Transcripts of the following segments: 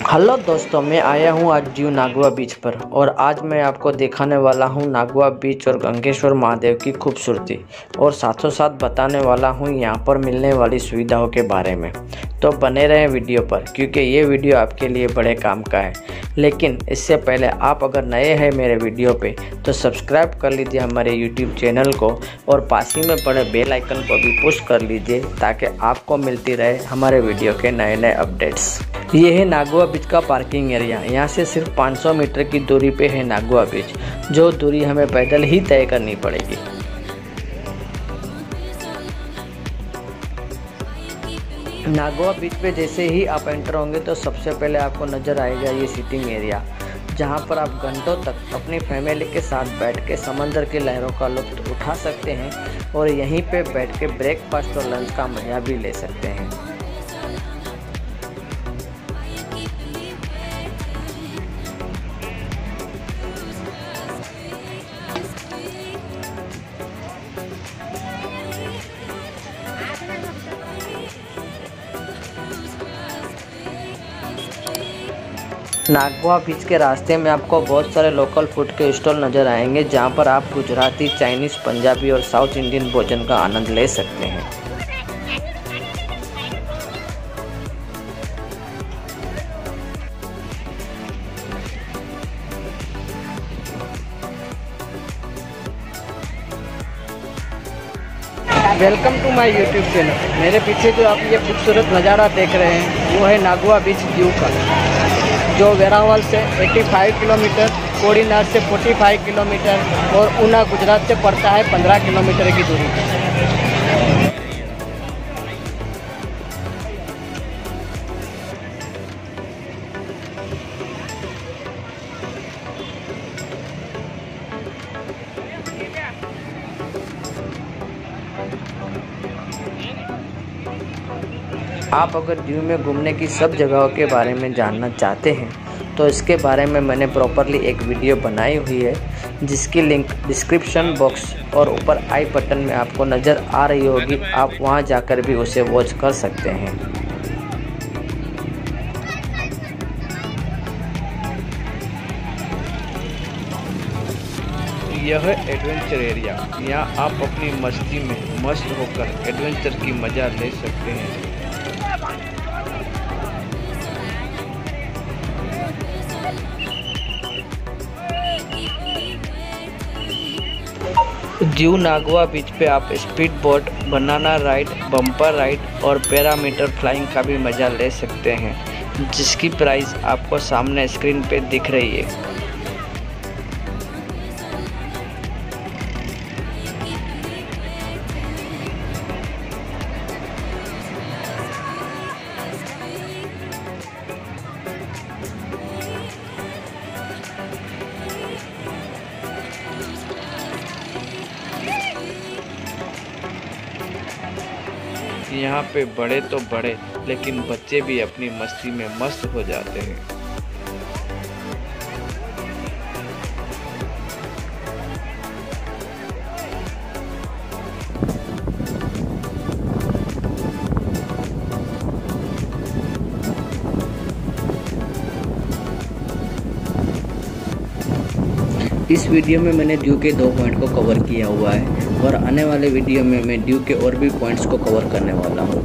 Hello दोस्तों, मैं आया हूँ आज जीव नागवा बीच पर और आज मैं आपको दिखाने वाला हूँ नागवा बीच और गंगेश्वर महादेव की खूबसूरती और साथों साथ बताने वाला हूँ यहाँ पर मिलने वाली सुविधाओं के बारे में। तो बने रहें वीडियो पर, क्योंकि ये वीडियो आपके लिए बड़े काम का है। लेकिन इससे पहले आप अगर नए हैं मेरे वीडियो पे तो सब्सक्राइब कर लीजिए हमारे यूट्यूब चैनल को और पास ही में पड़े बेल आइकन को भी पुश कर लीजिए ताकि आपको मिलती रहे हमारे वीडियो के नए नए अपडेट्स। ये है नागुआ बीच का पार्किंग एरिया। यहाँ से सिर्फ़ 500 मीटर की दूरी पे है नागुआ बीच, जो दूरी हमें पैदल ही तय करनी पड़ेगी। नागवा बीच पे जैसे ही आप एंटर होंगे तो सबसे पहले आपको नज़र आएगा ये सिटिंग एरिया, जहाँ पर आप घंटों तक अपनी फैमिली के साथ बैठ के समंदर की लहरों का लुत्फ उठा सकते हैं और यहीं पे बैठ के ब्रेकफास्ट और लंच का मज़ा भी ले सकते हैं। नागवा बीच के रास्ते में आपको बहुत सारे लोकल फ़ूड के स्टॉल नज़र आएँगे, जहाँ पर आप गुजराती चाइनीज़ पंजाबी और साउथ इंडियन भोजन का आनंद ले सकते हैं। Welcome to my YouTube channel मेरे पीछे जो आप ये खूबसूरत नज़ारा देख रहे हैं, वो है नागवा बीच व्यू का। जो वेरावल से 85 किलोमीटर, कोड़ीनार से 45 किलोमीटर और ऊना, गुजरात से पड़ता है 15 किलोमीटर की दूरी आप अगर दीव में घूमने की सब जगहों के बारे में जानना चाहते हैं तो इसके बारे में मैंने प्रॉपरली एक वीडियो बनाई हुई है, जिसकी लिंक डिस्क्रिप्शन बॉक्स और ऊपर आई बटन में आपको नज़र आ रही होगी। आप वहाँ जाकर भी उसे वॉच कर सकते हैं। यह एडवेंचर एरिया यहाँ आप अपनी मस्ती में मस्त होकर एडवेंचर की मज़ा ले सकते हैं। दीव नागवा बीच पे आप speed boat banana ride, bumper ride और पैरामीटर फ्लाइंग का भी मज़ा ले सकते हैं, जिसकी प्राइस आपको सामने स्क्रीन पे दिख रही है। यहाँ पे बड़े तो बड़े, लेकिन बच्चे भी अपनी मस्ती में मस्त हो जाते हैं। इस वीडियो में मैंने ड्यू के दो पॉइंट को कवर किया हुआ है। और आने वाले वीडियो में मैं ड्यू के और भी पॉइंट्स को कवर करने वाला हूँ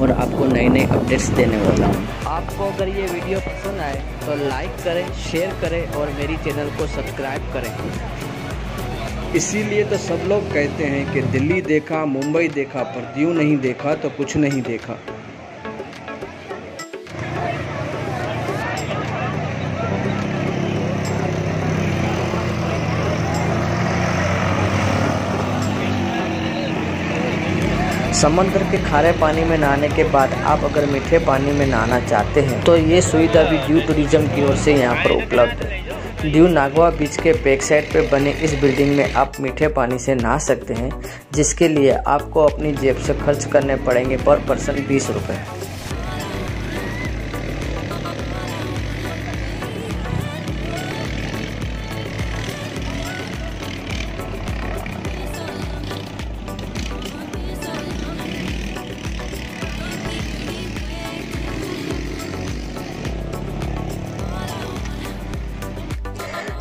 और आपको नए नए अपडेट्स देने वाला हूँ। आपको अगर ये वीडियो पसंद आए तो लाइक करें शेयर करें और मेरी चैनल को सब्सक्राइब करें। इसीलिए तो सब लोग कहते हैं कि दिल्ली देखा मुंबई देखा पर दीव नहीं देखा तो कुछ नहीं देखा। समंदर के खारे पानी में नहाने के बाद आप अगर मीठे पानी में नहाना चाहते हैं तो ये सुविधा भी ड्यू टूरिज़्म की ओर से यहाँ पर उपलब्ध है। ड्यू नागवा बीच के बैक साइड पर बने इस बिल्डिंग में आप मीठे पानी से नहा सकते हैं, जिसके लिए आपको अपनी जेब से खर्च करने पड़ेंगे पर पर्सन बीस रुपये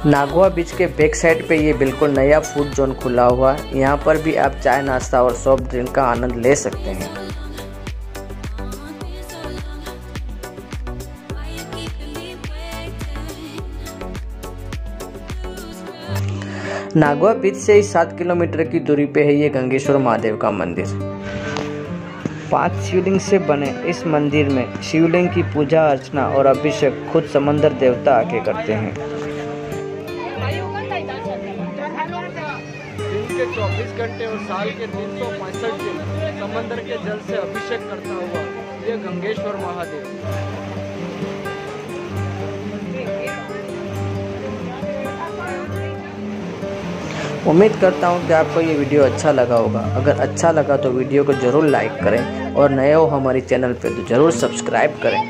नागवा बीच के बैक साइड पे ये बिल्कुल नया फ़ूड जोन खुला हुआ है। यहाँ पर भी आप चाय, नाश्ता और सॉफ्ट ड्रिंक का आनंद ले सकते हैं। नागवा बीच से ही सात किलोमीटर की दूरी पे है ये गंगेश्वर महादेव का मंदिर। पाँच शिवलिंग से बने इस मंदिर में शिवलिंग की पूजा अर्चना और अभिषेक खुद समंदर देवता आके करते हैं। के 24 घंटे और साल के तीन सौ पैंसठ दिन समंदर के जल से अभिषेक करता हुआ ये गंगेश्वर महादेव। उम्मीद करता हूँ कि आपको ये वीडियो अच्छा लगा होगा। अगर अच्छा लगा तो वीडियो को ज़रूर लाइक करें और नए हो हमारे चैनल पे तो ज़रूर सब्सक्राइब करें।